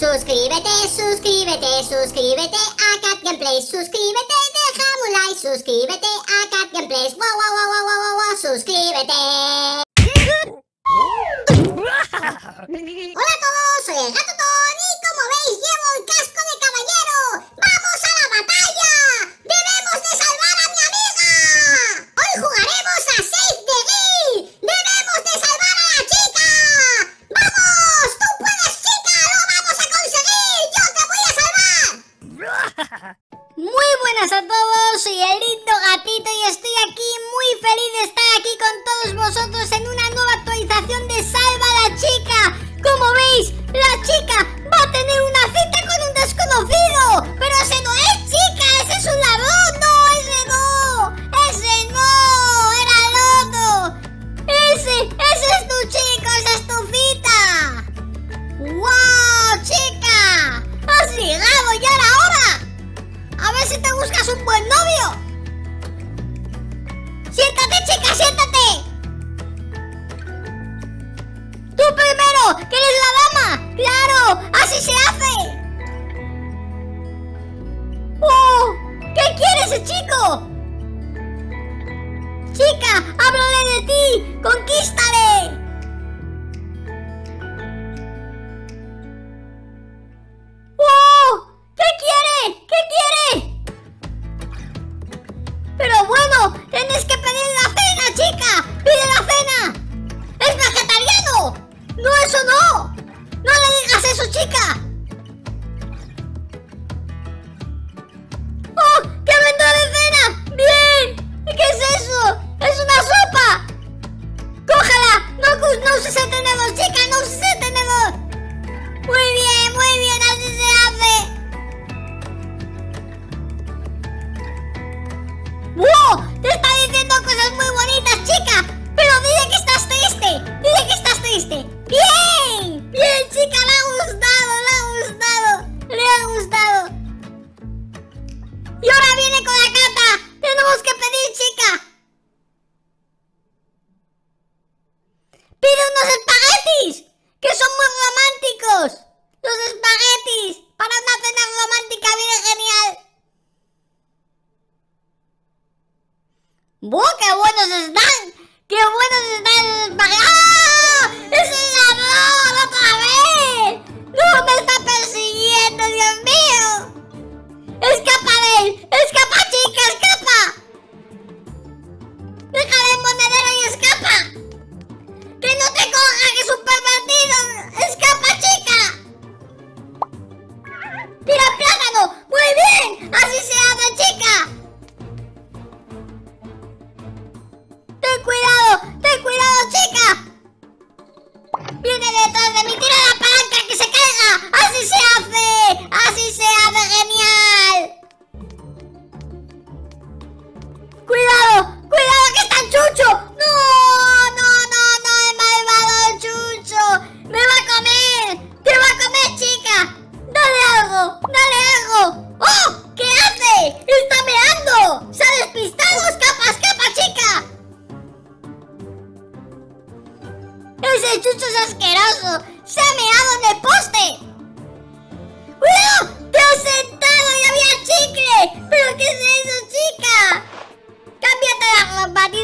Suscríbete, suscríbete, suscríbete a Cat Gameplays. Suscríbete, déjame un like. Suscríbete a Cat Gameplays. Wow, wow, wow, wow, wow, suscríbete. Hola a todos, soy el Gato Ton y como veis llevo un casco de con todos vosotros en una nueva actualización de Salva a la Chica. Como veis, la chica va a tener una ese chico! ¡Chica, háblale de ti! ¡Conquístale! ¡Buah, qué buenos están! ¡Qué buenos están! ¡Ah! बाकी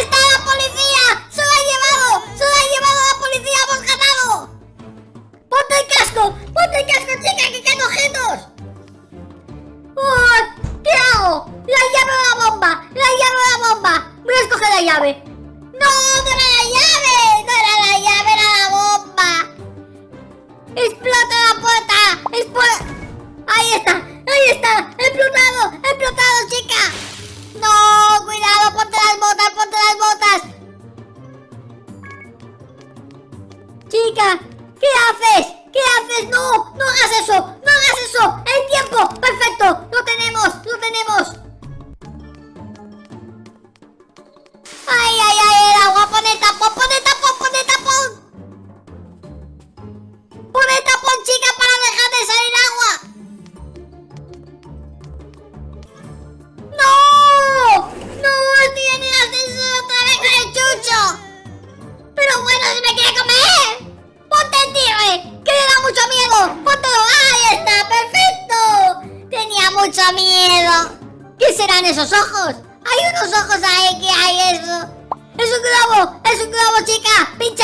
Está la policía? ¡Se la ha llevado! ¡Se la ha llevado la policía! ¡Hemos ganado! ¡Ponte el casco! ¡Ponte el casco, chica! ¡Que caen objetos! ¡Oh! ¿Qué hago? ¡La llave o la bomba! ¡La llave o la bomba! Voy a escoger la llave. ¡No! ¡No era la llave! ¡No era la llave! ¡Era la bomba! esos ojos? ¡Hay unos ojos ahí que hay eso! ¡Es un globo! ¡Es un globo, chica! ¡Pinche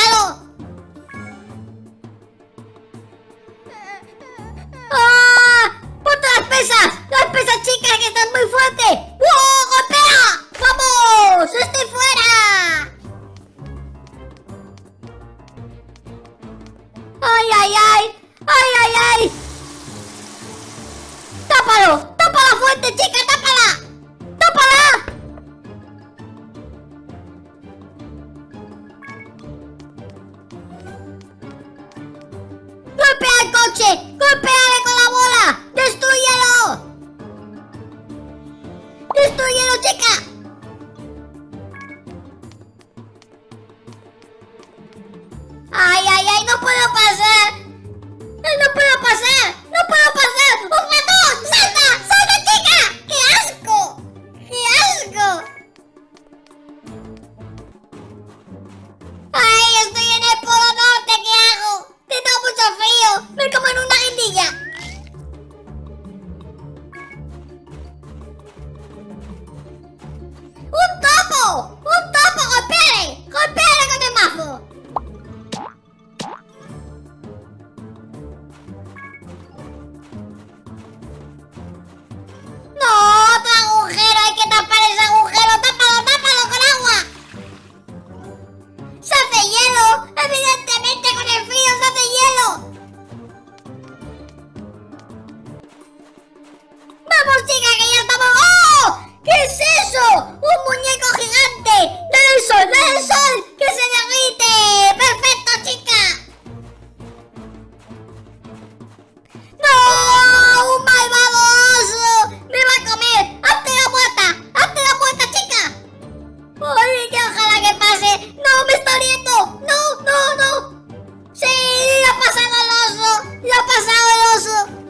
checar. Ai, ai, ai, não pode passar. ¡No! ¡Me está oliendo! ¡No, no, no! ¡Sí! Ha pasado el oso! ¡La ha pasado el oso!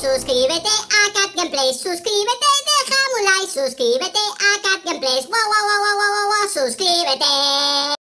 suscríbete a Cat Gameplays, suscríbete, deja un like, suscríbete a Cat Gameplays, wow, wow, wow, wow, wow, wow, suscríbete.